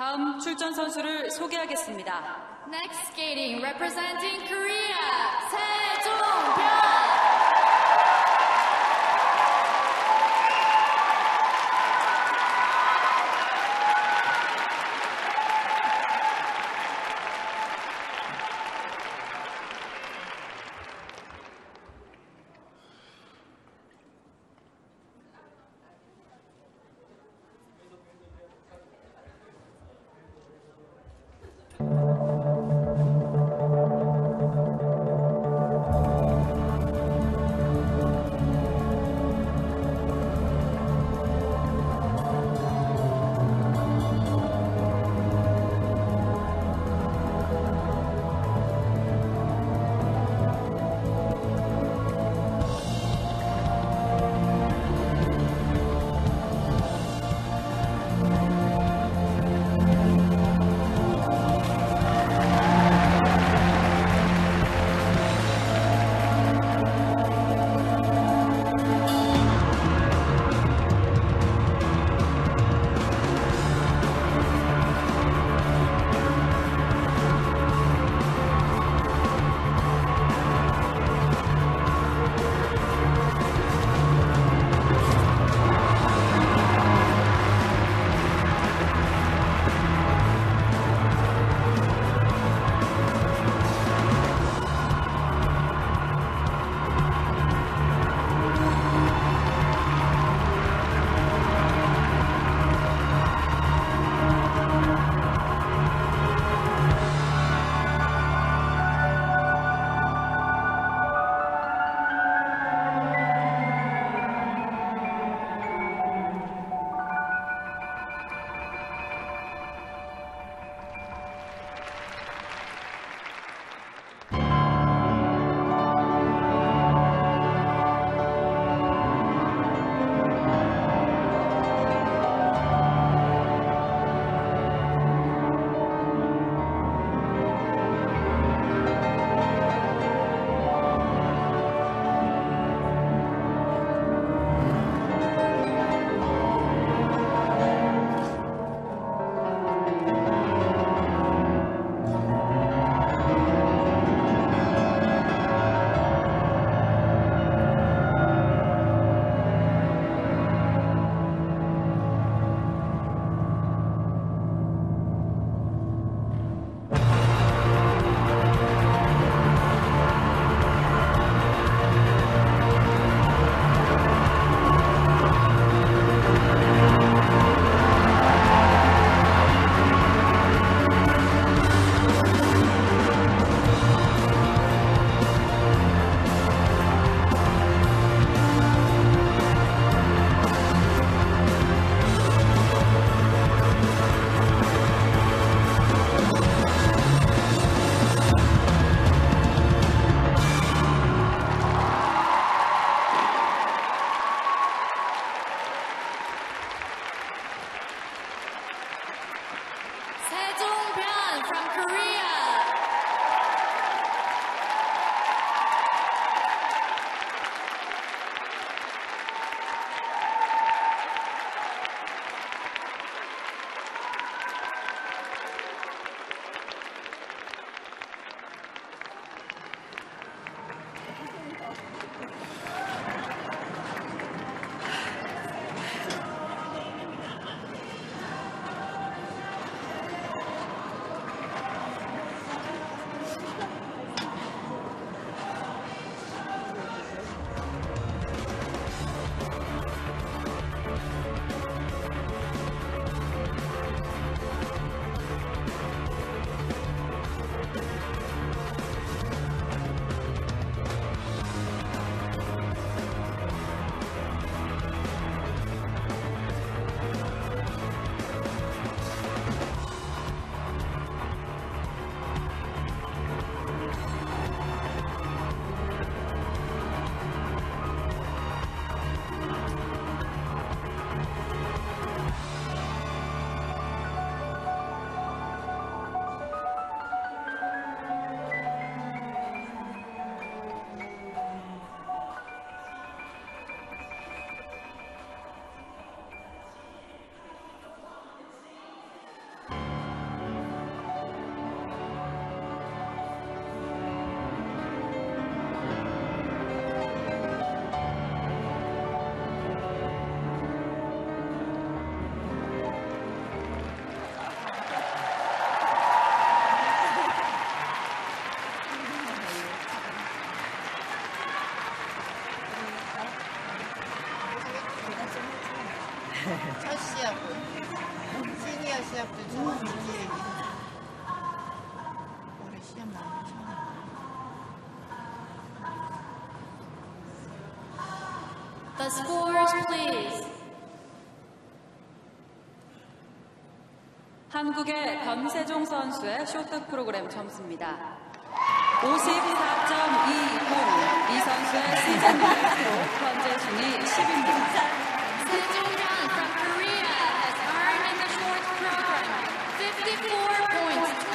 다음 출전 선수를 소개하겠습니다. Next skating representing Korea, 세종 병. 시합도 처음 준비해 올해 시합 나오면 처음 The scores, please. 한국의 변세종 선수의 쇼트 프로그램 점수입니다. 54.20. 이 선수의 시즌 베스트로 현재 순위 10입니다. Korea has earned in the fourth program 54 points.